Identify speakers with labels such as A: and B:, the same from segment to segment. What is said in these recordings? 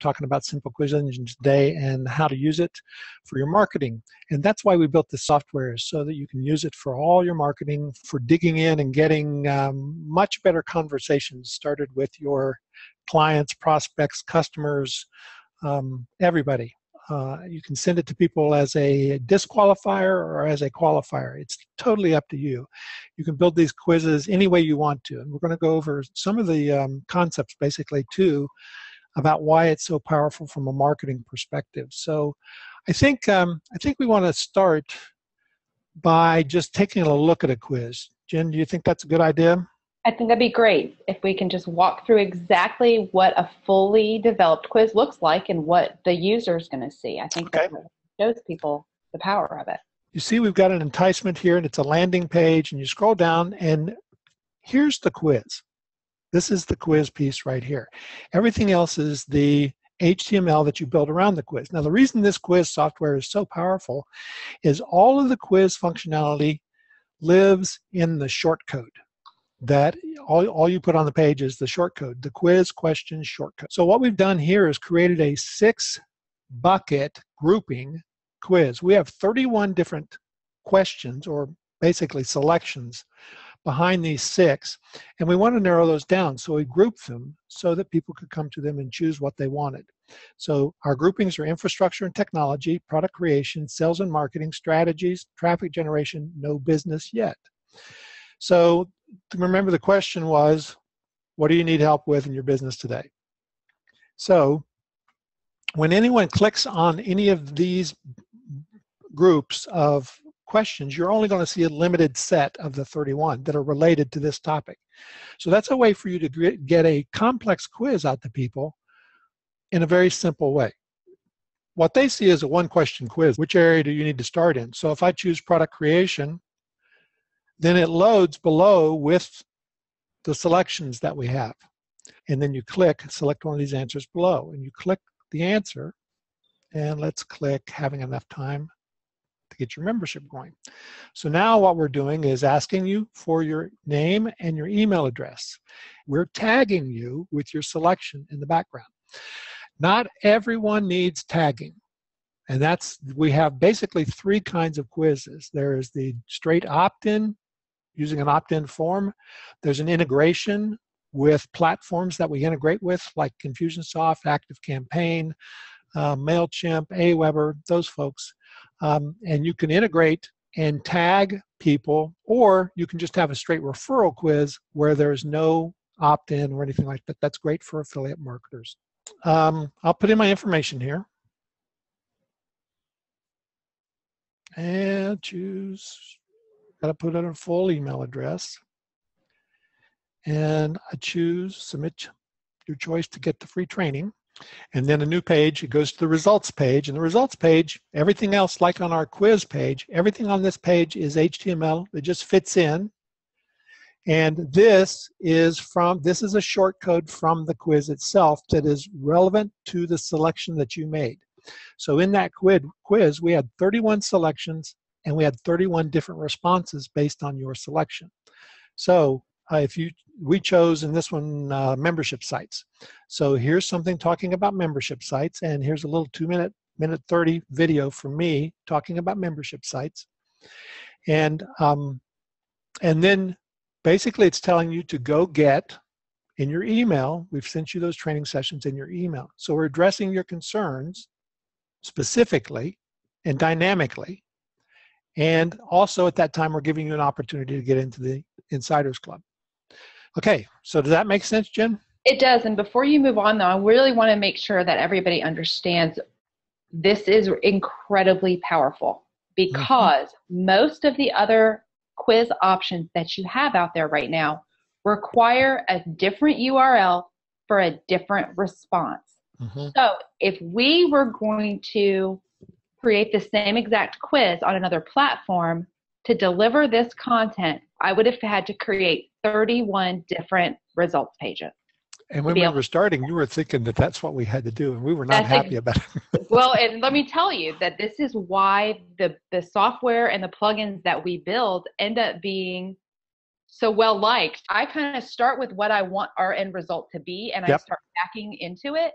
A: talking about Simple Quiz Engine today and how to use it for your marketing. And that's why we built this software, so that you can use it for all your marketing, for digging in and getting um, much better conversations started with your clients, prospects, customers, um, everybody. Uh, you can send it to people as a disqualifier or as a qualifier. It's totally up to you. You can build these quizzes any way you want to. And we're going to go over some of the um, concepts basically too about why it's so powerful from a marketing perspective. So I think, um, I think we want to start by just taking a look at a quiz. Jen, do you think that's a good idea?
B: I think that'd be great if we can just walk through exactly what a fully developed quiz looks like and what the user is going to see. I think okay. that shows people the power of it.
A: You see, we've got an enticement here, and it's a landing page, and you scroll down, and here's the quiz. This is the quiz piece right here. Everything else is the HTML that you build around the quiz. Now, the reason this quiz software is so powerful is all of the quiz functionality lives in the short code that all, all you put on the page is the short code, the quiz question shortcode. So what we've done here is created a six bucket grouping quiz. We have 31 different questions or basically selections behind these six, and we want to narrow those down. So we grouped them so that people could come to them and choose what they wanted. So our groupings are infrastructure and technology, product creation, sales and marketing, strategies, traffic generation, no business yet. So remember the question was, what do you need help with in your business today? So when anyone clicks on any of these groups of questions, you're only going to see a limited set of the 31 that are related to this topic. So that's a way for you to get a complex quiz out to people in a very simple way. What they see is a one question quiz. Which area do you need to start in? So if I choose product creation, then it loads below with the selections that we have. And then you click, select one of these answers below, and you click the answer, and let's click having enough time to get your membership going. So now what we're doing is asking you for your name and your email address. We're tagging you with your selection in the background. Not everyone needs tagging. And that's, we have basically three kinds of quizzes. There is the straight opt-in using an opt-in form. There's an integration with platforms that we integrate with, like Infusionsoft, ActiveCampaign, uh, MailChimp, Aweber, those folks. Um, and you can integrate and tag people, or you can just have a straight referral quiz where there's no opt-in or anything like that. That's great for affiliate marketers. Um, I'll put in my information here. And choose got to put in a full email address. And I choose submit your choice to get the free training. And then a new page, it goes to the results page. And the results page, everything else like on our quiz page, everything on this page is HTML. It just fits in. And this is from, this is a short code from the quiz itself that is relevant to the selection that you made. So in that quiz, we had 31 selections and we had 31 different responses based on your selection. So uh, if you, we chose in this one uh, membership sites. So here's something talking about membership sites, and here's a little two minute, minute 30 video from me talking about membership sites. And, um, and then basically it's telling you to go get in your email, we've sent you those training sessions in your email. So we're addressing your concerns specifically and dynamically and also at that time, we're giving you an opportunity to get into the Insiders Club. Okay, so does that make sense, Jen?
B: It does. And before you move on, though, I really want to make sure that everybody understands this is incredibly powerful because mm-hmm. most of the other quiz options that you have out there right now require a different URL for a different response. Mm-hmm. So if we were going to create the same exact quiz on another platform to deliver this content, I would have had to create 31 different results pages.
A: And when we were starting, you were thinking that that's what we had to do, and we were not that's happy about it.
B: well, and let me tell you that this is why the, the software and the plugins that we build end up being so well liked. I kind of start with what I want our end result to be, and yep. I start backing into it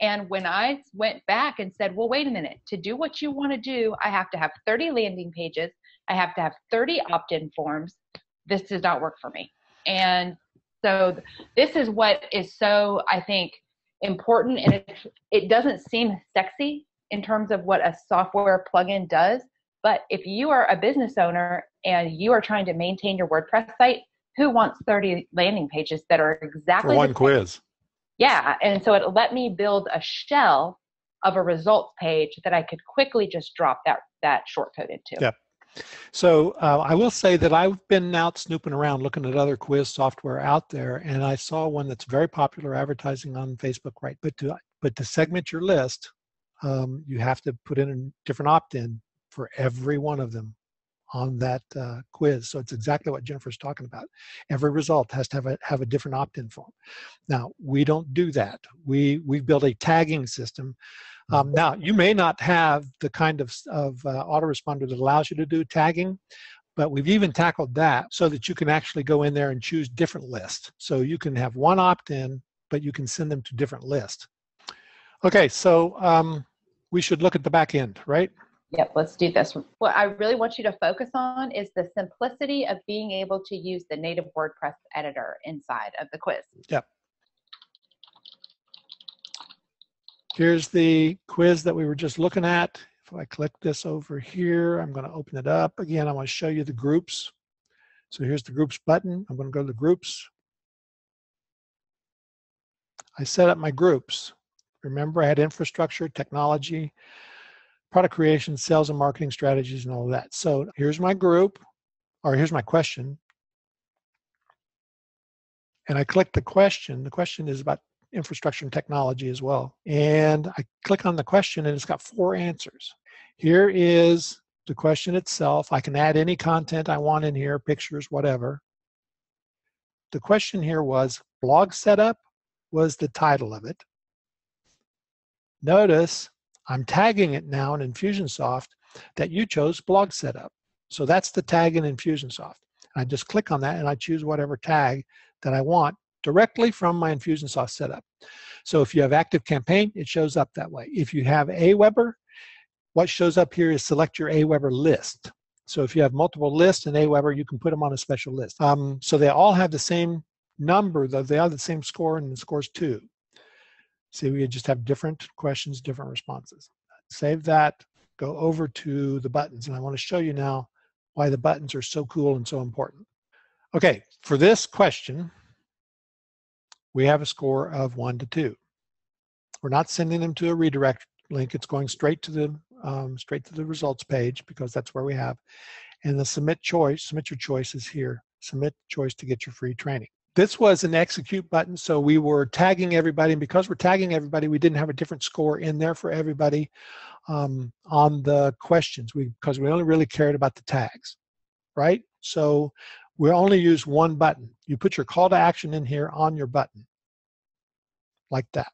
B: And when I went back and said, well, wait a minute, to do what you want to do, I have to have 30 landing pages, I have to have 30 opt in forms. This does not work for me. And so this is what is so, I think, important. And it, it doesn't seem sexy in terms of what a software plugin does. But if you are a business owner and you are trying to maintain your WordPress site, who wants 30 landing pages that are exactly
A: for one quiz?
B: Yeah. And so it let me build a shell of a results page that I could quickly just drop that that short code into.
A: Yep. So uh, I will say that I've been out snooping around looking at other quiz software out there, and I saw one that's very popular advertising on Facebook. Right, but to but to segment your list, um, you have to put in a different opt-in for every one of them on that uh, quiz. So it's exactly what Jennifer's talking about. Every result has to have a have a different opt-in form. Now we don't do that. We we built a tagging system. Um, mm-hmm. now you may not have the kind of of uh, autoresponder that allows you to do tagging, but we've even tackled that so that you can actually go in there and choose different lists. So you can have one opt-in, but you can send them to different lists. Okay, so um, we should look at the back end, right?
B: Yep, let's do this. What I really want you to focus on is the simplicity of being able to use the native WordPress editor inside of the quiz.
A: Yep. Here's the quiz that we were just looking at. If I click this over here, I'm going to open it up. Again, I want to show you the groups. So here's the groups button. I'm going to go to the groups. I set up my groups. Remember, I had infrastructure, technology, product creation, sales and marketing strategies, and all of that. So here's my group, or here's my question. And I click the question. The question is about infrastructure and technology as well. And I click on the question and it's got four answers. Here is the question itself. I can add any content I want in here, pictures, whatever. The question here was blog setup was the title of it. Notice I'm tagging it now in Infusionsoft that you chose blog setup. So that's the tag in Infusionsoft. I just click on that and I choose whatever tag that I want directly from my Infusionsoft setup. So if you have Active Campaign, it shows up that way. If you have Aweber, what shows up here is select your Aweber list. So if you have multiple lists in Aweber, you can put them on a special list. Um, so they all have the same number, though they have the same score, and the score's two. See, we just have different questions, different responses. Save that, go over to the buttons, and I want to show you now why the buttons are so cool and so important. Okay, for this question, we have a score of one to two. We're not sending them to a redirect link. It's going straight to the um, straight to the results page because that's where we have. And the submit choice, submit your choice is here. Submit choice to get your free training this was an execute button, so we were tagging everybody, and because we're tagging everybody, we didn't have a different score in there for everybody um, on the questions we because we only really cared about the tags, right? So we only use one button. You put your call to action in here on your button, like that.